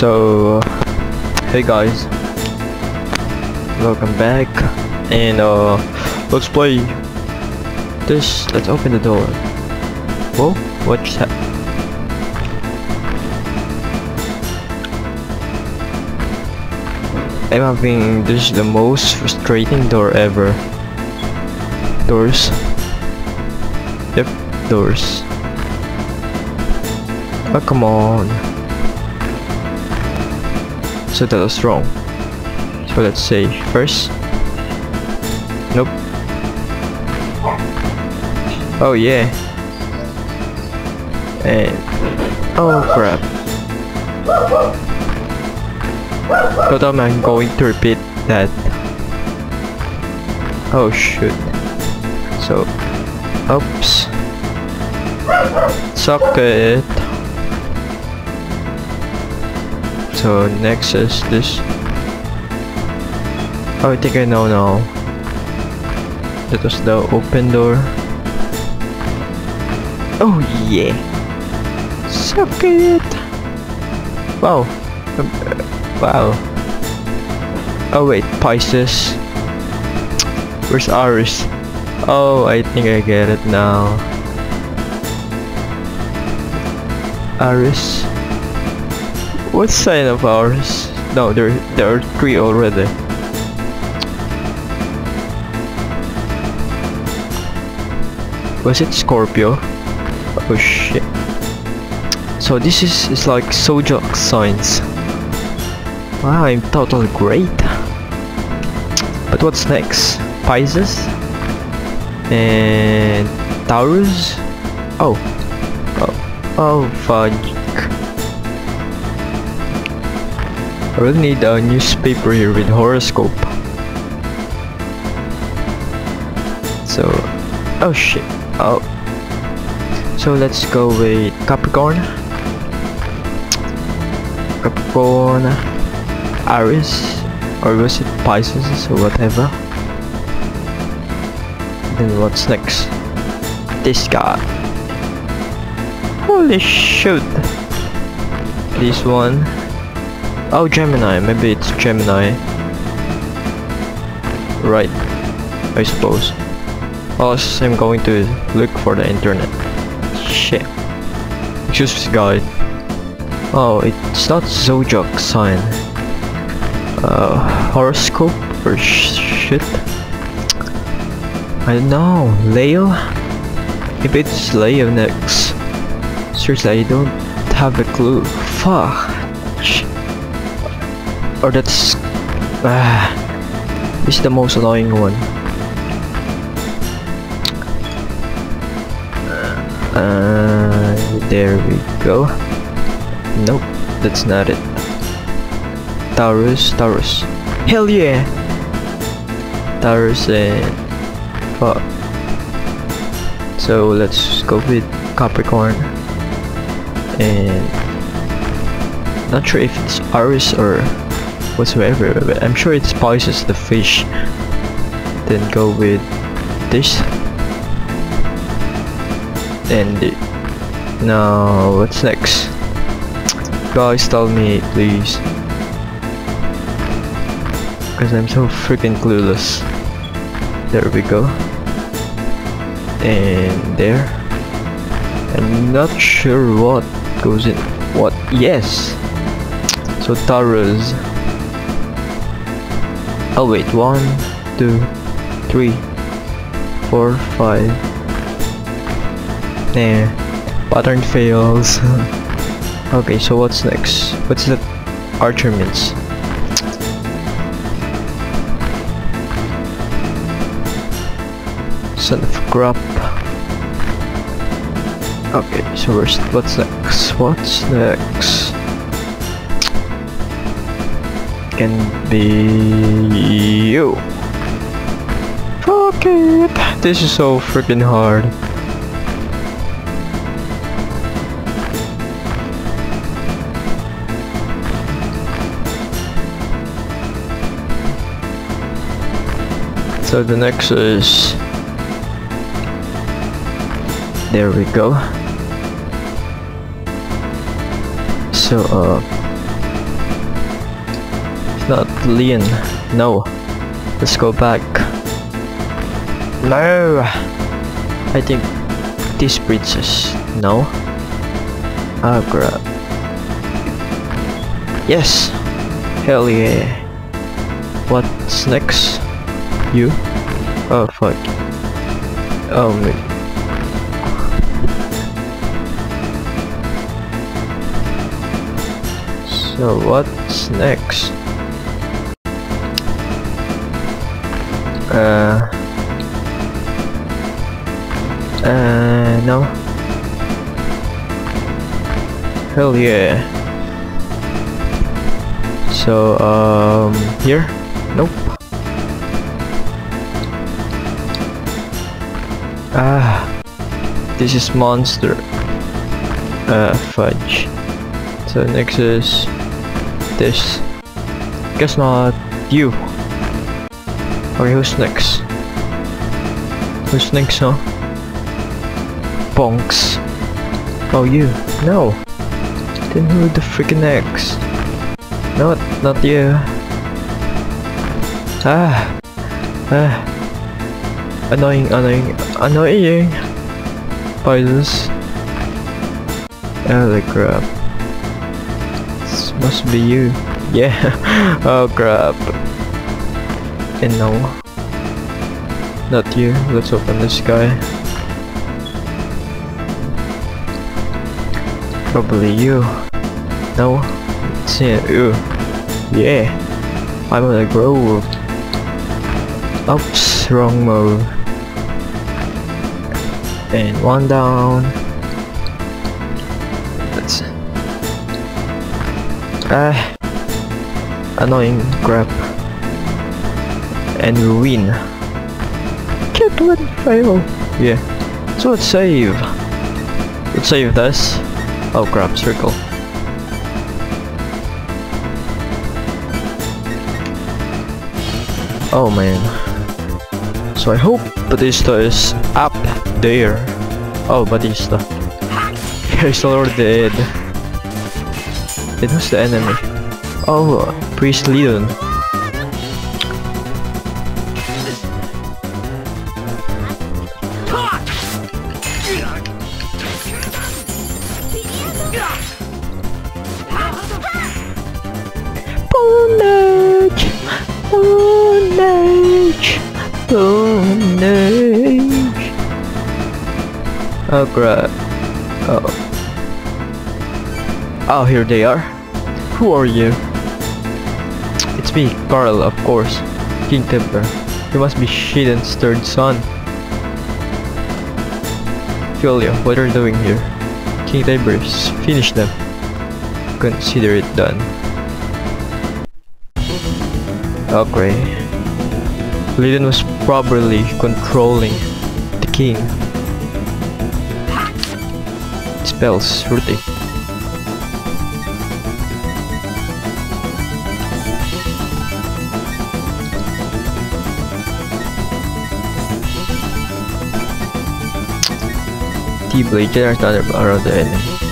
So, hey guys, welcome back, and uh, let's play this. Let's open the door. Whoa, what's that? I'm having this is the most frustrating door ever. Doors. Yep, doors. Oh come on. So that was wrong. So let's say first. Nope. Oh yeah. And oh crap. But I'm going to repeat that. Oh shoot. So oops. Suck it. So next is this. Oh, I think I know now. That was the open door. Oh yeah. Suck it. Wow. Um, uh, Wow. Oh wait, Pisces. Where's Aries? Oh, I think I get it now. Aries. What sign of ours? No, there there are three already. Was it Scorpio? Oh shit. So this is, is like zodiac signs. Wow, I'm totally great. But what's next? Pisces? And Taurus? Oh. Oh, oh fuck. I really need a newspaper here with horoscope. So, oh shit. Oh. So let's go with Capricorn. Capricorn. Aries or was it Pisces or whatever then what's next this guy holy shoot this one oh Gemini maybe it's Gemini right I suppose else I'm going to look for the internet shit excuse me guy oh it's not zodiac sign uh, horoscope or sh shit. I don't know. Leo? Maybe it's Leo next. Seriously, I don't have a clue. Fuck. Or that's... Ah, this is the most annoying one. Uh, there we go. Nope, that's not it. Taurus, Taurus. Hell yeah! Taurus and fuck. So let's go with Capricorn. And not sure if it's Aries or whatsoever, but I'm sure it spices the fish. Then go with this. And now what's next? Guys tell me please because I'm so freaking clueless. There we go. And there. I'm not sure what goes in what. Yes. So Taurus. Oh wait, one, two, three, four, five. Nah, pattern fails. okay, so what's next? What's the archer means? Son of crap. Okay, so where's what's next? What's next? Can be you. Fuck it. This is so freaking hard. So the next is there we go so uh not Leon. No. Let's go back. No! I think this bridge is... No? Ah, oh crap. Yes! Hell yeah. What's next? You? Oh fuck. Oh man. So what's next? Uh. Uh, no. Hell yeah. So, um, here? Nope. Ah, this is monster. Uh, fudge. So next is this. Guess not you. Okay, who's next? Who's next, huh? Bonks. Oh, you. No. Then who the freaking next? No, not you. Ah. Ah. Annoying, annoying, annoying. Poisons. Holy crap. This must be you. Yeah. oh crap. And no. Not you. Let's open this guy. Probably you. No. It's you. Yeah. I'm gonna grow. Oops, wrong move. And one down. That's ah annoying crap. And we win. Can't let it fail. Yeah. So let's save. Let's save this. Oh crap, circle. Oh man. So I hope Batista is up there. Oh, Batista. He's already dead. It was the enemy. Oh, Priest Leon. Bondage! Bondage! Oh crap. Oh. Oh, here they are. Who are you? It's me, Carl, of course. King Templar. You must be Shiden's third son. Julia, what are you doing here? King Tiberius, finish them. Consider it done. Okay. Lydon was probably controlling the king. Spells, Rutee. T-Blade generates another around the enemy.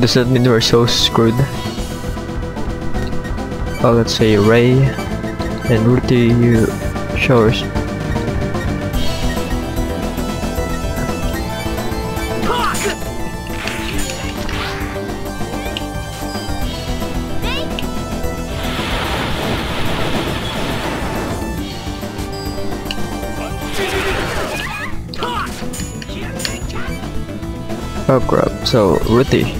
Does that mean we're so screwed? Oh, let's say Ray and Rutee showers. Oh crap, so Rutee.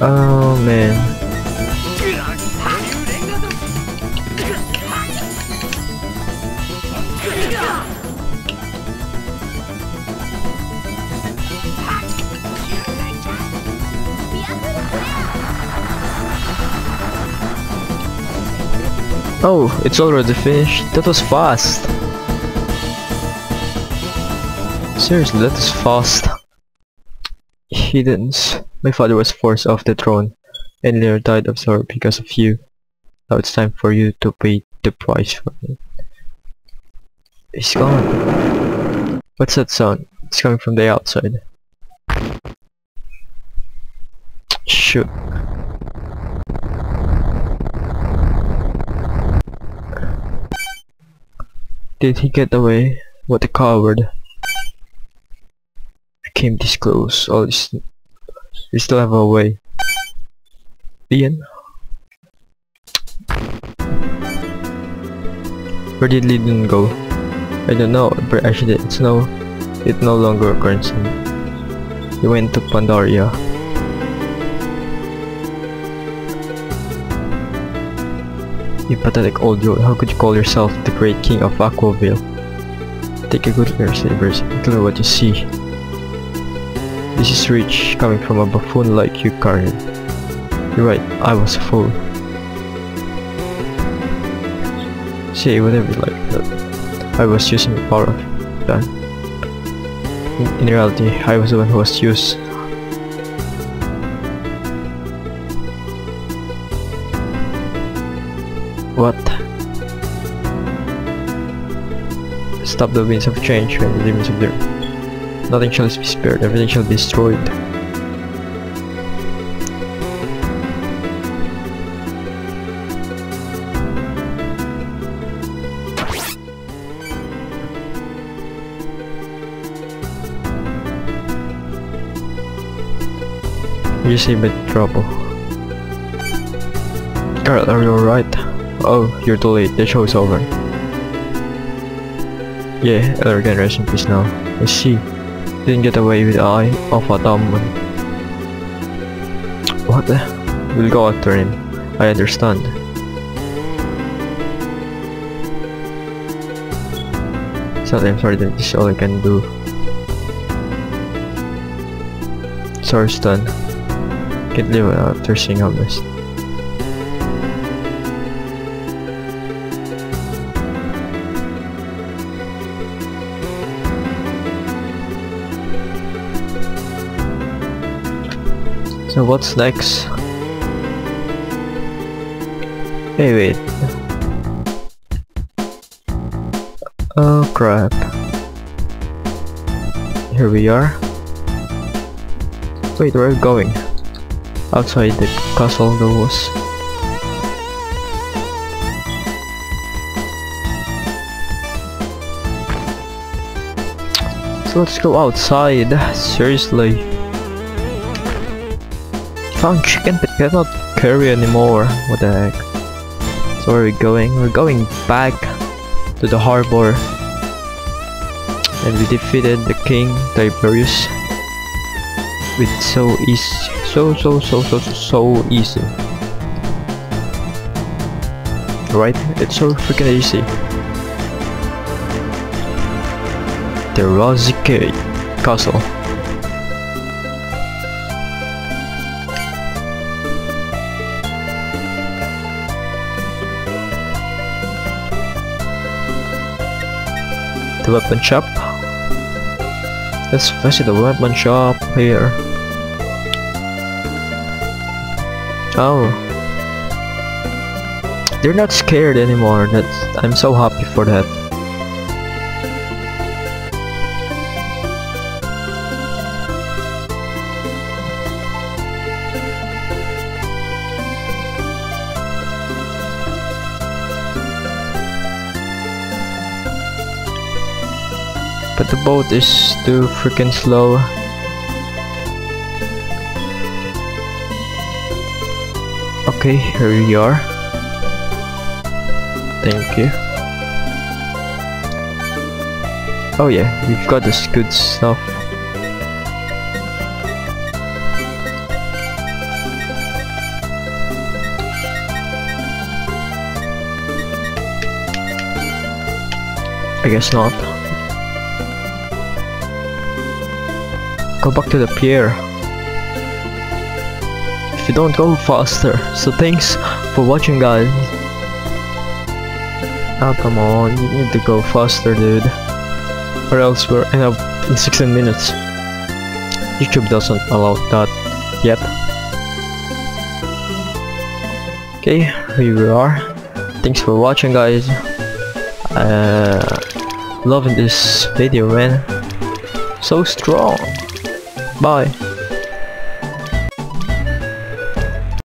Oh man. Oh, it's already finished. That was fast. Seriously, that is fast. Hiddens. My father was forced off the throne and later died of sorrow because of you. Now it's time for you to pay the price for it. He's gone. What's that sound? It's coming from the outside. Shoot. Did he get away? What a coward. Came this close. Oh, this we still have a way. Ian? Where did Lydon go? I don't know, but actually it's no it no longer occurs. He went to Phandaria. You pathetic old droid, how could you call yourself the great king of Aquaveil? Take a good look, Sabers, look at what you see. This is rich, coming from a buffoon like you, Karin. You're right, I was a fool. Say whatever you like, but I was using the power of in reality, I was the one who was used. What? Stop the winds of change when the limits of the Nothing shall be spared, everything shall be destroyed. You seem in trouble. Girl, are you alright? Oh, you're too late, the show's over. Yeah, rest in peace now. I see. Didn't get away with the eye of a dumb. What the? We'll go after him. I understand. Sadly, I'm sorry that this is all I can do. Sorry, Stahn. Can't live after seeing all So what's next? Hey wait. Oh crap. Here we are. Wait, where are we going? Outside the castle doors. So let's go outside, seriously. Found chicken but cannot carry anymore, what the heck. So where are we going? We're going back to the harbor. And we defeated the king, Tiberius. With so easy, so so so so so easy. Right? It's so freaking easy. The Rozike Castle. The weapon shop. Let's visit the weapon shop here. Oh. They're not scared anymore. That's I'm so happy for that. But the boat is too freaking slow. Okay, here we are. Thank you. Oh yeah, we've got this good stuff. I guess not. Go back to the pier. If you don't go faster. So thanks for watching guys. Oh come on, you need to go faster dude. or else we're end up in 16 minutes. YouTube doesn't allow that yet. Okay, here we are. Thanks for watching guys. Uh, loving this video man. So strong. Bye.